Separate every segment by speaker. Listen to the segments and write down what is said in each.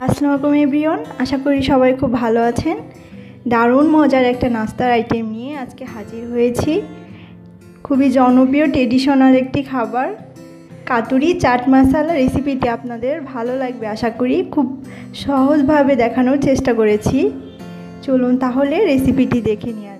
Speaker 1: আসসালামু আলাইকুম এভরিওন আশা করি সবাই খুব ভালো আছেন। দারুণ মজার একটা নাস্তার আইটেম নিয়ে আজকে হাজির হয়েছি। খুবই জনপ্রিয় ট্রেডিশনাল একটি খাবার। কাতুরি চাট মশালা রেসিপিটি আপনাদের ভালো লাগবে, আশা করি। খুব সহজভাবে দেখানোর চেষ্টা করেছি। চলুন তাহলে রেসিপিটি দেখে নেওয়া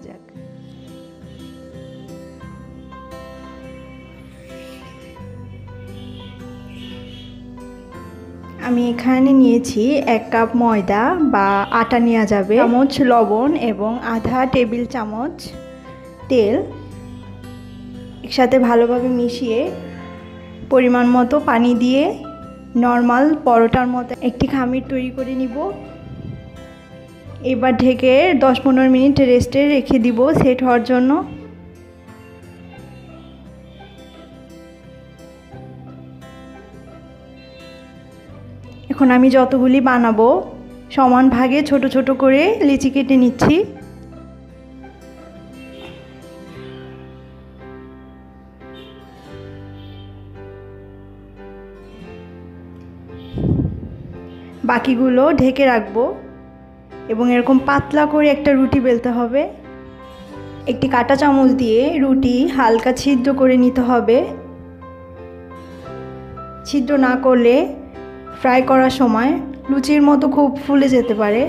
Speaker 1: আমি এখানে নিয়েছি এক কাপ ময়দা বা আটা নেওয়া যাবে। চামচ লবণ এবং আধা টেবিল চামচ তেল একসাথে ভালোভাবে মিশিয়ে পরিমাণ মতো পানি দিয়ে নর্মাল পরোটার মতো একটি খামির তৈরি করে নিব। এবার ঢেকে দশ পনেরো মিনিট রেস্টে রেখে দিব সেট হওয়ার জন্য। এখন আমি যতগুলি বানাবো, সমান ভাগে ছোট ছোট করে লিচি কেটে নিচ্ছি। বাকিগুলো ঢেকে রাখব এবং এরকম পাতলা করে একটা রুটি বেলতে হবে। একটি কাটা চামচ দিয়ে রুটি হালকা ছিদ্র করে নিতে হবে। ছিদ্র না করলে ফ্রাই করার সময় লুচির মতো খুব ফুলে যেতে পারে।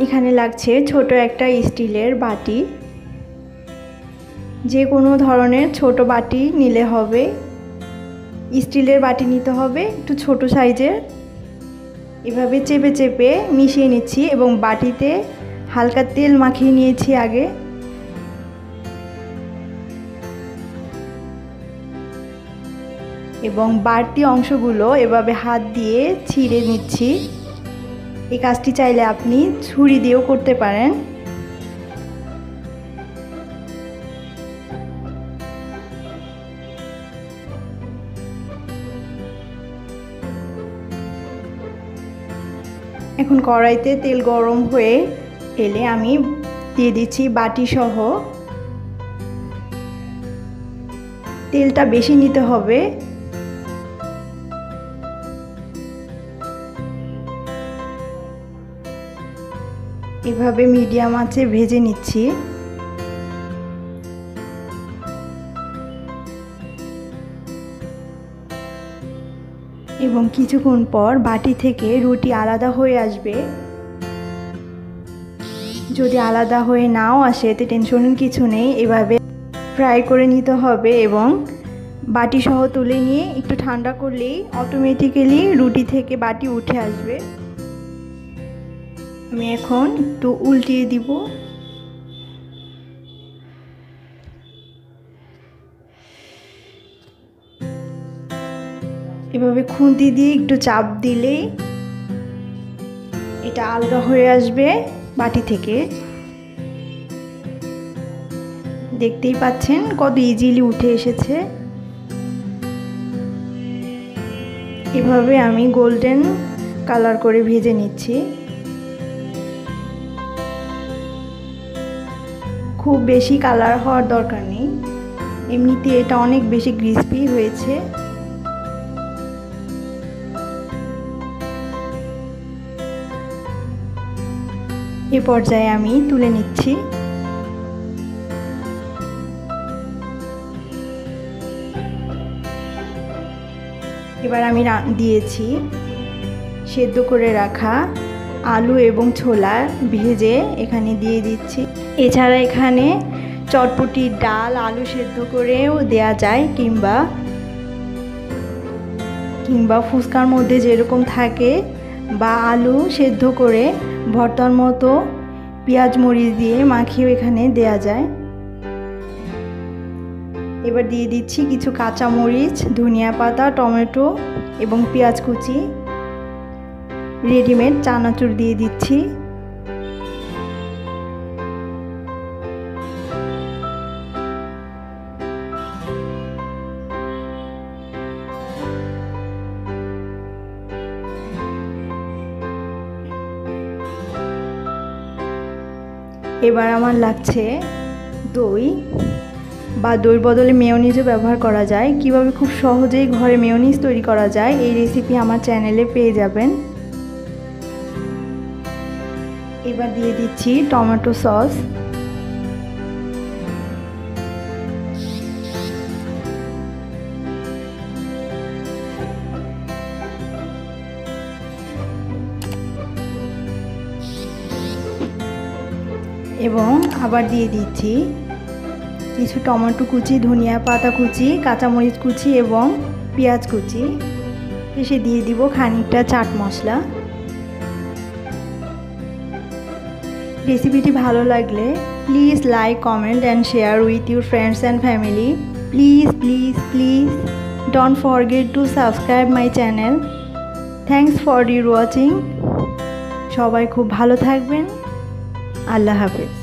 Speaker 1: এখানে লাগছে ছোট একটা স্টিলের বাটি। যে কোনো ধরনের ছোট বাটি নিলে হবে। স্টিলের বাটি নিতে হবে একটু ছোট সাইজের। এভাবে চেপে চেপে মিশিয়ে নিচ্ছি এবং বাটিতে হালকা তেল মাখিয়ে নিয়েছি আগে। এবং বাড়তি অংশগুলো এভাবে হাত দিয়ে ছিঁড়ে নিচ্ছি। এই কাজটি চাইলে আপনি ছুরি দিয়েও করতে পারেন। এখন কড়াইতে তেল গরম হয়ে এলে আমি দিয়ে দিচ্ছি বাটি সহ তেলটা বেশি নিতে হবে। এভাবে মিডিয়াম আছে ভেজে নিচ্ছি। এবং কিছুক্ষণ পর বাটি থেকে রুটি আলাদা হয়ে আসবে। যদি আলাদা হয়ে নাও আসে, এতে টেনশনের কিছু নেই। এভাবে ফ্রাই করে নিতে হবে এবং বাটি সহ তুলে নিয়ে একটু ঠান্ডা করলেই অটোমেটিক্যালি রুটি থেকে বাটি উঠে আসবে। আমি এখন একটু উল্টিয়ে দিব। এভাবে খুন্তি দিয়ে একটু চাপ দিলেই এটা আলগা হয়ে আসবে বাটি থেকে। দেখতেই পাচ্ছেন কত ইজিলি উঠে এসেছে। এভাবে আমি গোল্ডেন কালার করে ভেজে নিচ্ছি। খুব বেশি কালার হওয়ার দরকার নেই। এমনিতে এটা অনেক বেশি ক্রিস্পি হয়েছে। এ পর্যায়ে আমি তুলে নিচ্ছি। এবার আমি দিয়েছি সেদ্ধ করে রাখা আলু এবং ছোলা ভেজে এখানে দিয়ে দিচ্ছি। এছাড়া এখানে চটপটির ডাল, আলু সেদ্ধ করেও দেয়া যায় কিংবা কিংবা ফুচকার মধ্যে যেরকম থাকে বা আলু সেদ্ধ করে ভর্তার মতো পেঁয়াজ মরিচ দিয়ে মাখিয়েও এখানে দেয়া যায়। এবার দিয়ে দিচ্ছি কিছু কাঁচা মরিচ ধনিয়া পাতা, টমেটো এবং পেঁয়াজ কুচি। রেডিমেড চানাচুর দিয়ে দিচ্ছি। এবার আমার লাগছে দই বা দইয়ের বদলে মেয়নিজও ব্যবহার করা যায়। কীভাবে খুব সহজেই ঘরে মেয়নিজ তৈরি করা যায় এই রেসিপি আমার চ্যানেলে পেয়ে যাবেন। এবার দিয়ে দিচ্ছি টমেটো সস। এবং আবার দিয়ে দিচ্ছি কিছু টমেটো কুচি, ধনিয়া পাতা কুচি, কাঁচামরিচ কুচি এবং পেঁয়াজ কুচি। এসে দিয়ে দিব খানিকটা চাট মশলা। রেসিপিটি ভালো লাগলে please like comment and share with your friends and family please please please don't forget to subscribe my channel thanks for your watching সবাই খুব ভালো থাকবেন। আল্লাহ হাফেজ।